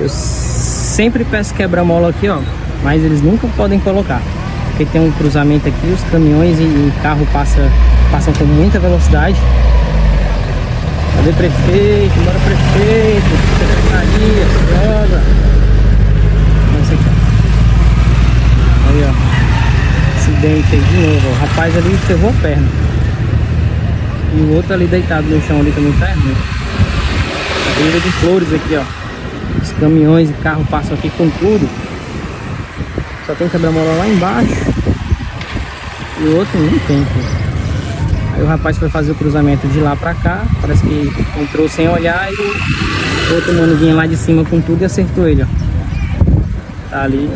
Eu sempre peço quebra-mola aqui, ó, mas eles nunca podem colocar. Porque tem um cruzamento aqui, os caminhões e, e carro passa, passam com muita velocidade. Cadê prefeito? Bora prefeito, secretaria, droga. Aqui, ó. Aí, ó. Acidente aí de novo. O rapaz ali ferrou a perna. E o outro ali deitado no chão ali também tá errando. Venda de flores aqui, ó. Os caminhões e carro passam aqui com tudo. Só tem quebra-mola lá embaixo. E o outro não tem. Aí o rapaz foi fazer o cruzamento de lá pra cá. Parece que entrou sem olhar e o outro mano vinha lá de cima com tudo e acertou ele, ó. Tá ali.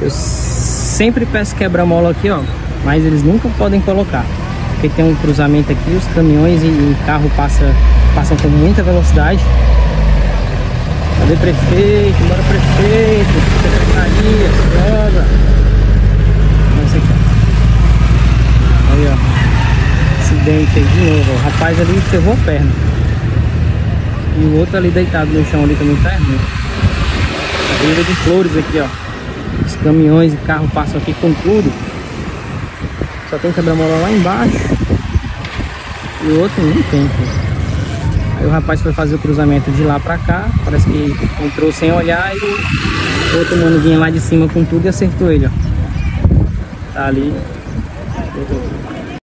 Eu sempre peço quebra-mola aqui, ó. Mas eles nunca podem colocar. Porque tem um cruzamento aqui, os caminhões e, e carro passa, passam com muita velocidade. Cadê prefeito? Bora prefeito, secretaria, droga. Nossa, aqui. Aí, ó. Acidente aí de novo. O rapaz ali ferrou a perna. E o outro ali deitado no chão ali também tá errando. Venda de flores aqui, ó. Os caminhões e carro passam aqui com tudo. Só tem quebra-mola lá embaixo. E o outro não tem. Aí o rapaz foi fazer o cruzamento de lá pra cá. Parece que entrou sem olhar e o outro mano vinha lá de cima com tudo e acertou ele, ó. Tá ali.